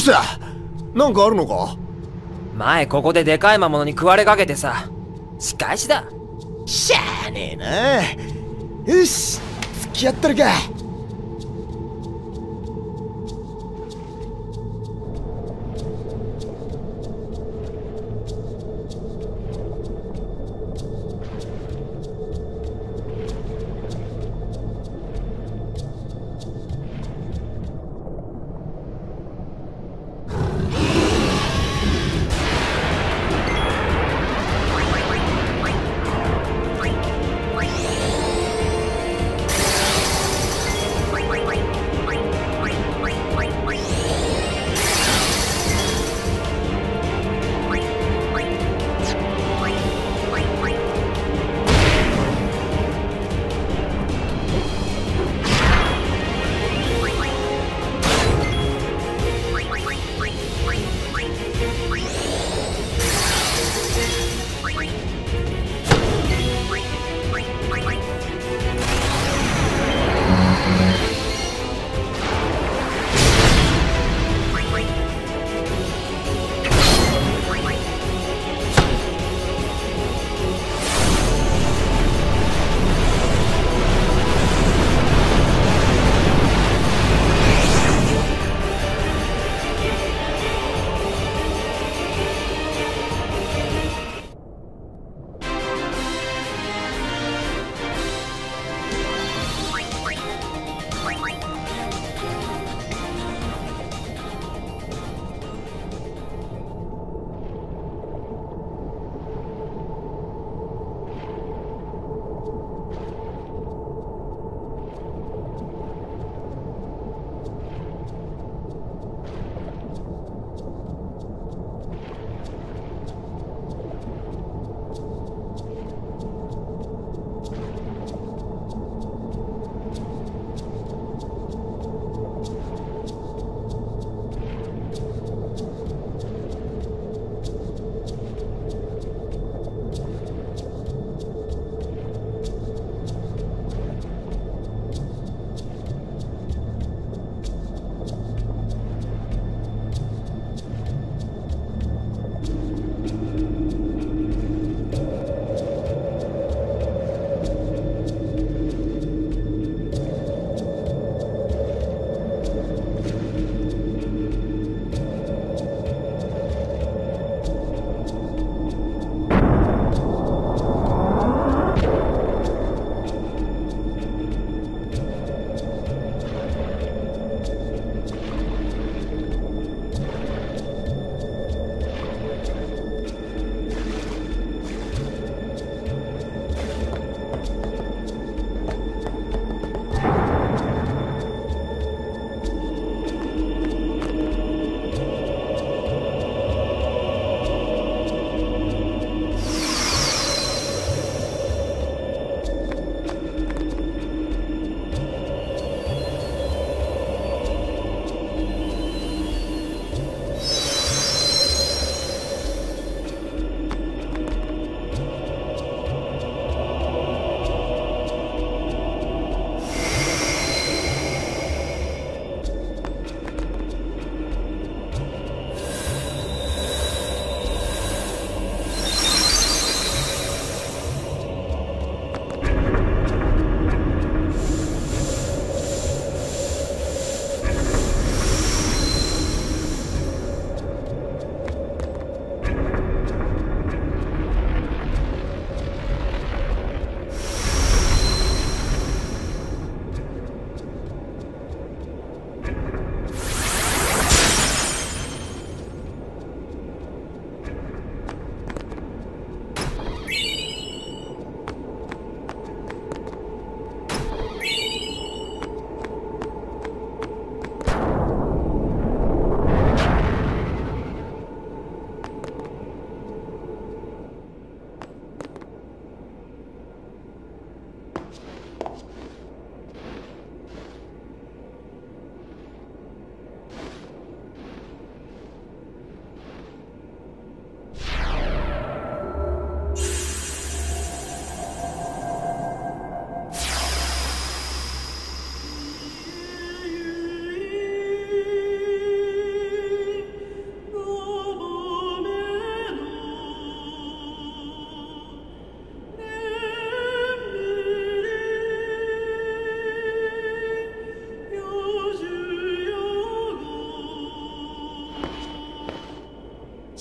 うしたなんかあるのか？前ここででかい魔物に食われかけてさ。仕返しだ。しゃあねえな。よし。付き合ったるか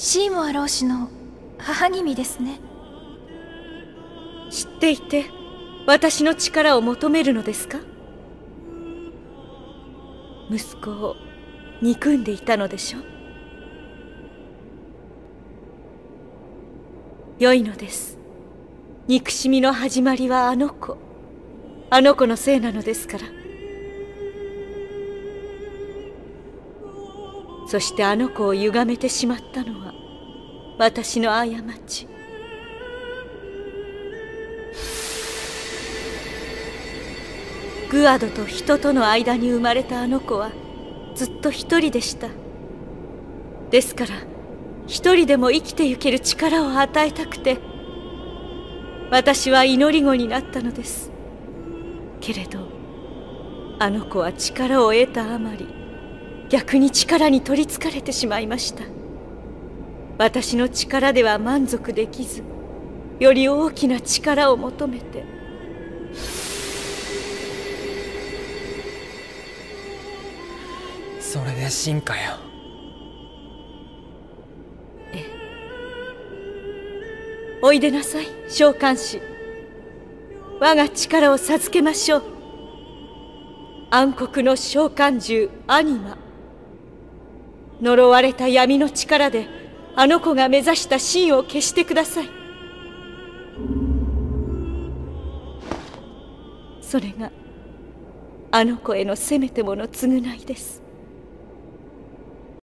シーモア老師の母君ですね。知っていて私の力を求めるのですか？息子を憎んでいたのでしょ？う良いのです。憎しみの始まりはあの子。あの子のせいなのですから。そしてあの子を歪めてしまったのは私の過ち。グアドと人との間に生まれたあの子はずっと一人でした。ですから一人でも生きてゆける力を与えたくて私は祈り子になったのです。けれどあの子は力を得たあまり逆に力に取りつかれてしまいました。私の力では満足できずより大きな力を求めて。それで進化よ。ええ。おいでなさい召喚師。我が力を授けましょう。暗黒の召喚獣アニマ呪われた闇の力であの子が目指した真を消してください。それがあの子へのせめてもの償いです。